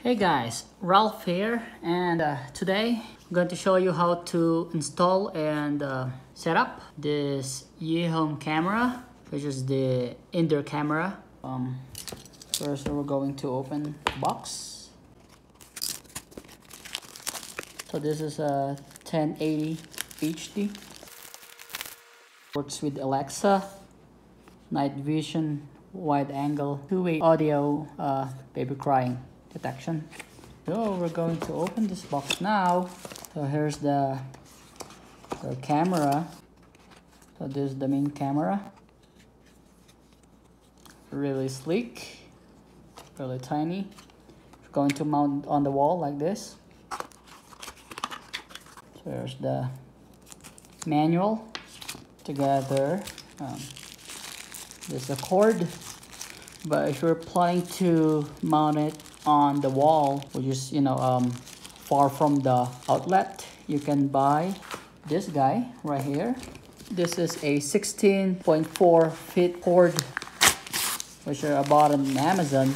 Hey guys, Ralph here and uh, today I'm going to show you how to install and uh, set up this YiHome camera which is the indoor camera. Um, first we're going to open box. So this is a 1080 HD. Works with Alexa, night vision, wide angle, two-way audio, uh, baby crying detection. So we're going to open this box now. So here's the, the camera. So this is the main camera. Really sleek, really tiny. We're going to mount on the wall like this. So there's the manual together. Um, there's a cord, but if you're planning to mount it on the wall, which is you know um, far from the outlet, you can buy this guy right here. This is a 16.4 feet cord, which I bought on Amazon.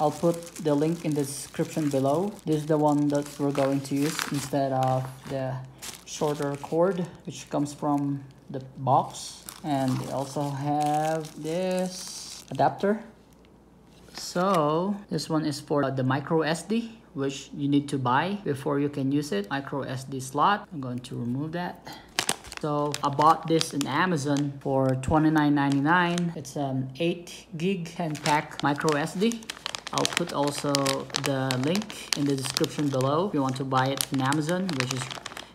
I'll put the link in the description below. This is the one that we're going to use instead of the shorter cord, which comes from the box. And they also have this adapter so this one is for the micro SD which you need to buy before you can use it. Micro SD slot. I'm going to remove that. So I bought this in Amazon for $29.99. It's an 8 gig 10 pack micro SD. I'll put also the link in the description below if you want to buy it in Amazon, which is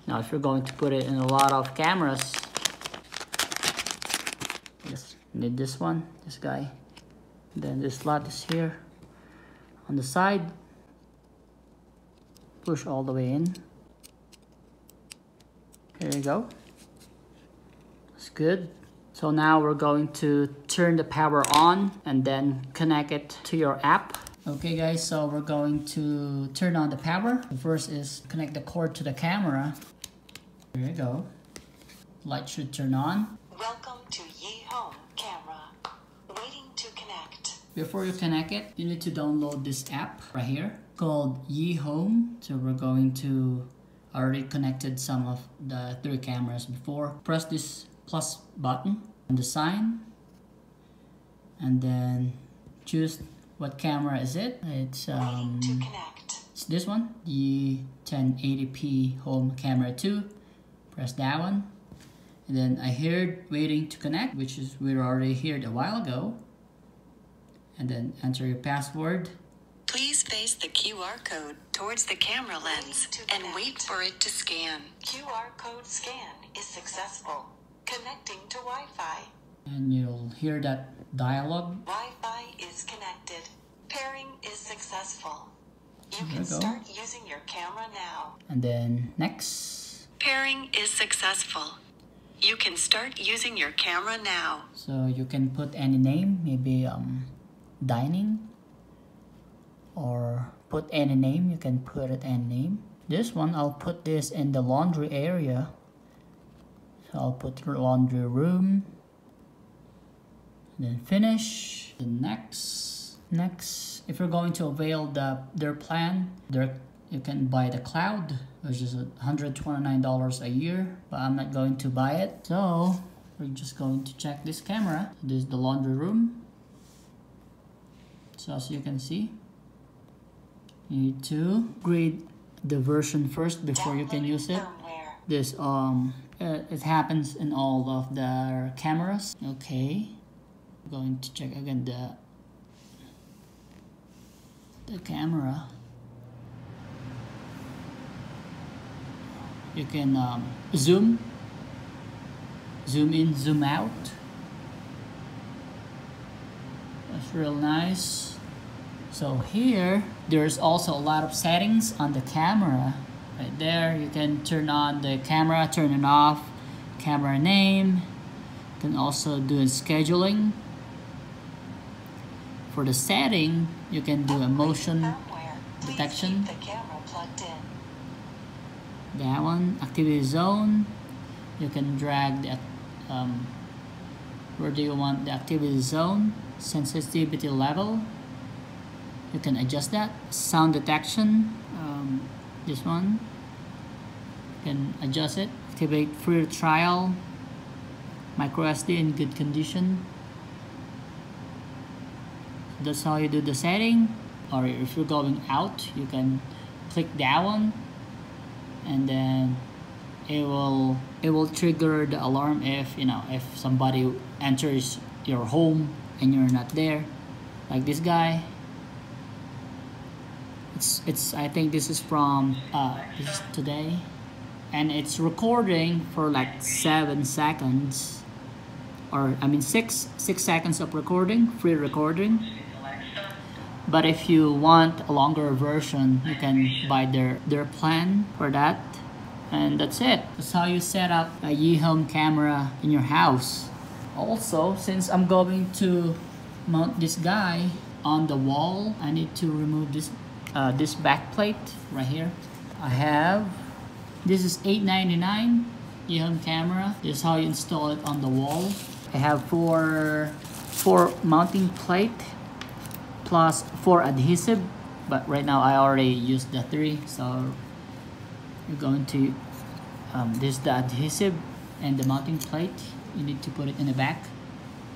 know if you're going to put it in a lot of cameras. Just need this one, this guy then the slot is here on the side. Push all the way in. Here you go. That's good. So now we're going to turn the power on and then connect it to your app. Okay guys so we're going to turn on the power. The first is connect the cord to the camera. There you go. Light should turn on. Welcome to connect before you connect it, you need to download this app right here called YiHome. So we're going to already connected some of the three cameras before. Press this plus button on the sign and then choose what camera is it. It's um it's this one, the 1080p home camera 2. Press that one. And then I heard waiting to connect, which is we already heard a while ago and then enter your password. Please face the QR code towards the camera lens and wait for it to scan. QR code scan is successful. Connecting to Wi-Fi. And you'll hear that dialog. Wi-Fi is connected. Pairing is successful. You there can start using your camera now. And then next. Pairing is successful. You can start using your camera now. So you can put any name, maybe um dining or put any name you can put it any name. This one I'll put this in the laundry area. So I'll put laundry room then finish. The next next if you're going to avail the their plan there you can buy the cloud which is $129 a year but I'm not going to buy it. So we're just going to check this camera. This is the laundry room so as you can see. You need to grade the version first before you can use it. This um uh, it happens in all of the cameras. Okay. I'm going to check again the the camera. You can um, zoom. Zoom in zoom out. That's real nice so here, there's also a lot of settings on the camera. Right there, you can turn on the camera, turn it off, camera name. You can also do a scheduling. For the setting, you can do a motion detection. That one, activity zone. You can drag the, um, where do you want the activity zone, sensitivity level you can adjust that. Sound detection um, this one. You can adjust it. Activate free trial. Micro SD in good condition. That's how you do the setting. Or if you're going out you can click that one. And then it will it will trigger the alarm if you know if somebody enters your home and you're not there. Like this guy it's it's I think this is from uh, is today. And it's recording for like seven seconds. Or I mean six six seconds of recording free recording. But if you want a longer version you can buy their their plan for that. And that's it. That's how you set up a Yihome camera in your house. Also since I'm going to mount this guy on the wall I need to remove this uh, this back plate right here. I have this is 8.99 Yihome camera. This is how you install it on the wall. I have four four mounting plate plus four adhesive but right now I already used the three so you're going to um, this the adhesive and the mounting plate. You need to put it in the back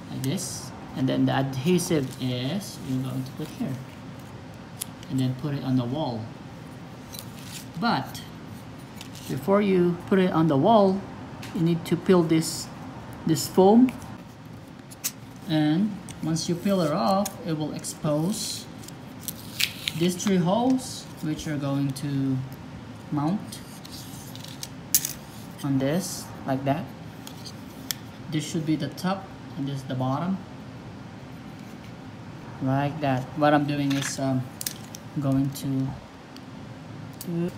like this. And then the adhesive is you're going to put here and then put it on the wall. But before you put it on the wall you need to peel this this foam. And once you peel it off it will expose these three holes which are going to mount on this like that. This should be the top and this is the bottom. Like that. What I'm doing is um, going to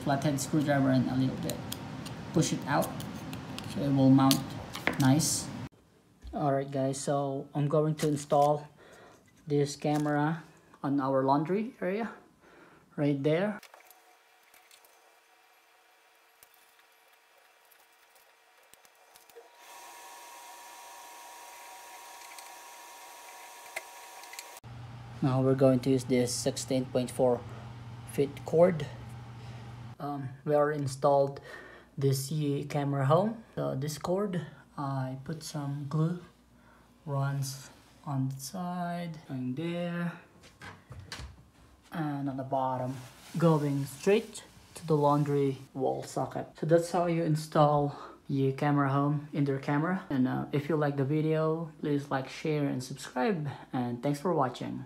flathead screwdriver and a little bit push it out so it will mount nice. Alright guys so I'm going to install this camera on our laundry area right there now we're going to use this 16.4 feet cord. Um, we already installed this camera home so this cord. I put some glue runs on the side going there and on the bottom going straight to the laundry wall socket. So that's how you install your camera home in their camera. And uh, if you like the video please like share and subscribe. And thanks for watching